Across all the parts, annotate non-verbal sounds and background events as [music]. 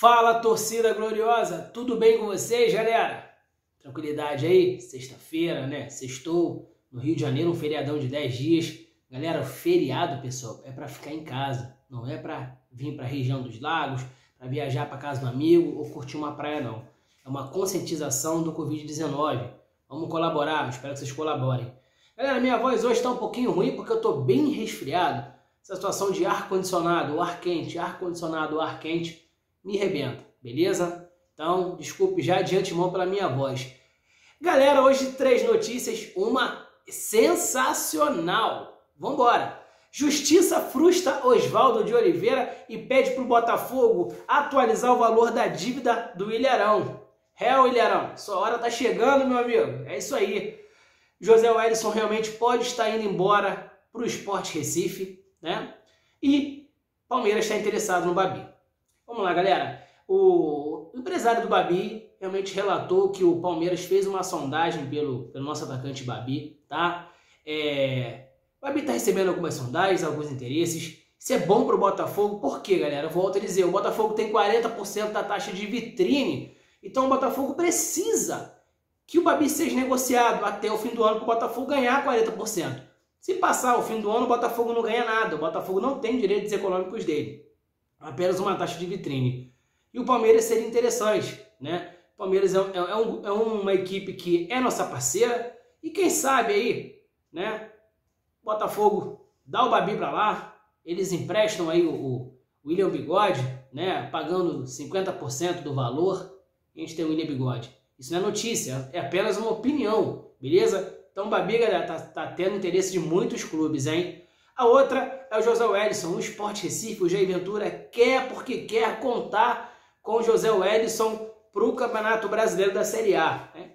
Fala torcida gloriosa, tudo bem com vocês, galera? Tranquilidade aí? Sexta-feira, né? Sextou no Rio de Janeiro, um feriadão de 10 dias. Galera, feriado, pessoal, é para ficar em casa, não é para vir para a região dos lagos, para viajar para casa do amigo ou curtir uma praia, não. É uma conscientização do Covid-19. Vamos colaborar, espero que vocês colaborem. Galera, minha voz hoje está um pouquinho ruim porque eu estou bem resfriado. Essa situação de ar-condicionado, ar quente, ar-condicionado, ar quente me rebenta, beleza? Então, desculpe já de antemão pela minha voz. Galera, hoje três notícias, uma sensacional. Vambora! Justiça frustra Oswaldo de Oliveira e pede para o Botafogo atualizar o valor da dívida do Ilharão. Réu, Ilharão, sua hora tá chegando, meu amigo. É isso aí. José Wellison realmente pode estar indo embora para o Esporte Recife, né? E Palmeiras está interessado no Babi. Vamos lá, galera. O empresário do Babi realmente relatou que o Palmeiras fez uma sondagem pelo, pelo nosso atacante Babi, tá? É, o Babi está recebendo algumas sondagens, alguns interesses. Isso é bom para o Botafogo, por quê, galera? Volto a dizer, o Botafogo tem 40% da taxa de vitrine, então o Botafogo precisa que o Babi seja negociado até o fim do ano para o Botafogo ganhar 40%. Se passar o fim do ano, o Botafogo não ganha nada, o Botafogo não tem direitos econômicos dele apenas uma taxa de vitrine. E o Palmeiras seria interessante, né? O Palmeiras é, é, é, um, é uma equipe que é nossa parceira e quem sabe aí, né? Botafogo dá o Babi para lá, eles emprestam aí o, o William Bigode, né? Pagando 50% do valor, a gente tem o William Bigode. Isso não é notícia, é apenas uma opinião, beleza? Então o Babi, galera, tá, tá tendo interesse de muitos clubes, hein? A outra é o José Wellison, o Sport Recife, o Jair Ventura quer porque quer contar com o José Wellison para o Campeonato Brasileiro da Série A. Né?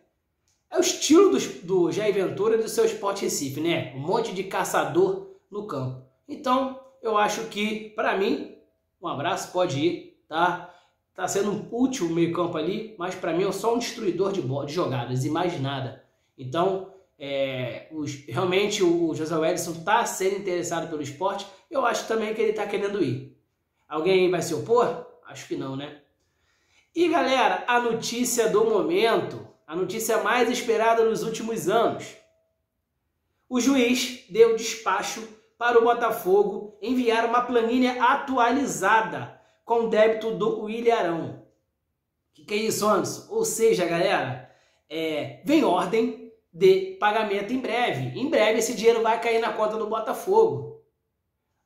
É o estilo do, do Jair Ventura e do seu Sport Recife, né? Um monte de caçador no campo. Então, eu acho que, para mim, um abraço, pode ir, tá? Tá sendo útil o meio campo ali, mas para mim é só um destruidor de, de jogadas e mais nada. Então, é, os, realmente o José Wellison está sendo interessado pelo esporte, eu acho também que ele está querendo ir. Alguém vai se opor? Acho que não, né? E galera, a notícia do momento, a notícia mais esperada nos últimos anos. O juiz deu despacho para o Botafogo enviar uma planilha atualizada com débito do. O que, que é isso, Anderson? Ou seja, galera, é, vem ordem de pagamento em breve. Em breve esse dinheiro vai cair na conta do Botafogo.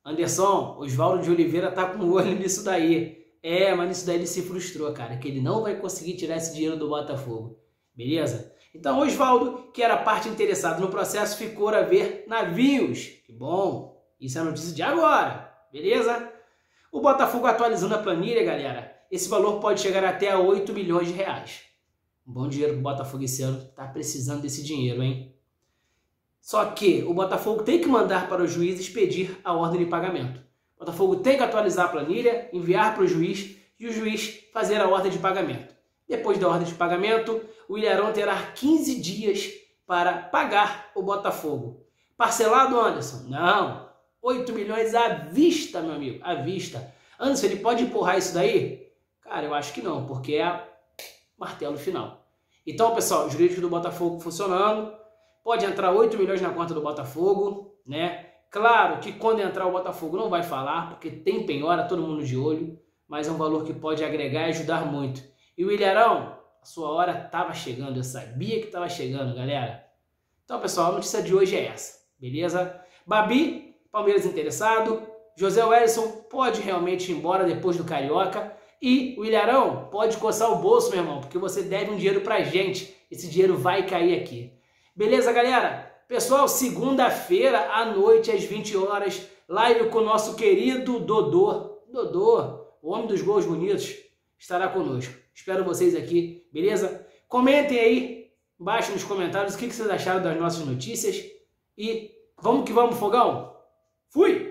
Anderson, Oswaldo de Oliveira tá com o olho [laughs] nisso daí. É, mas nisso daí ele se frustrou, cara, que ele não vai conseguir tirar esse dinheiro do Botafogo. Beleza? Então, Oswaldo, que era parte interessada no processo, ficou a ver navios. Que bom! Isso é notícia de agora. Beleza? O Botafogo atualizando a planilha, galera, esse valor pode chegar até a 8 milhões de reais. Um bom dinheiro pro Botafogo esse ano. Tá precisando desse dinheiro, hein? Só que o Botafogo tem que mandar para os juízes pedir a ordem de pagamento. O Botafogo tem que atualizar a planilha, enviar para o juiz e o juiz fazer a ordem de pagamento. Depois da ordem de pagamento, o Ilharão terá 15 dias para pagar o Botafogo. Parcelado, Anderson? Não. 8 milhões à vista, meu amigo, à vista. Anderson, ele pode empurrar isso daí? Cara, eu acho que não, porque é martelo final. Então, pessoal, jurídico do Botafogo funcionando. Pode entrar 8 milhões na conta do Botafogo, né? Claro que quando entrar o Botafogo não vai falar, porque tem penhora, todo mundo de olho, mas é um valor que pode agregar e ajudar muito. E o Ilharão, a sua hora estava chegando, eu sabia que estava chegando, galera. Então, pessoal, a notícia de hoje é essa, beleza? Babi, Palmeiras interessado, José Wellison pode realmente ir embora depois do Carioca. E o Ilharão pode coçar o bolso, meu irmão, porque você deve um dinheiro pra gente. Esse dinheiro vai cair aqui. Beleza, galera? Pessoal, segunda-feira à noite, às 20 horas, live com o nosso querido Dodô. Dodô, o homem dos gols bonitos, estará conosco. Espero vocês aqui, beleza? Comentem aí embaixo nos comentários o que vocês acharam das nossas notícias. E vamos que vamos, fogão! Fui!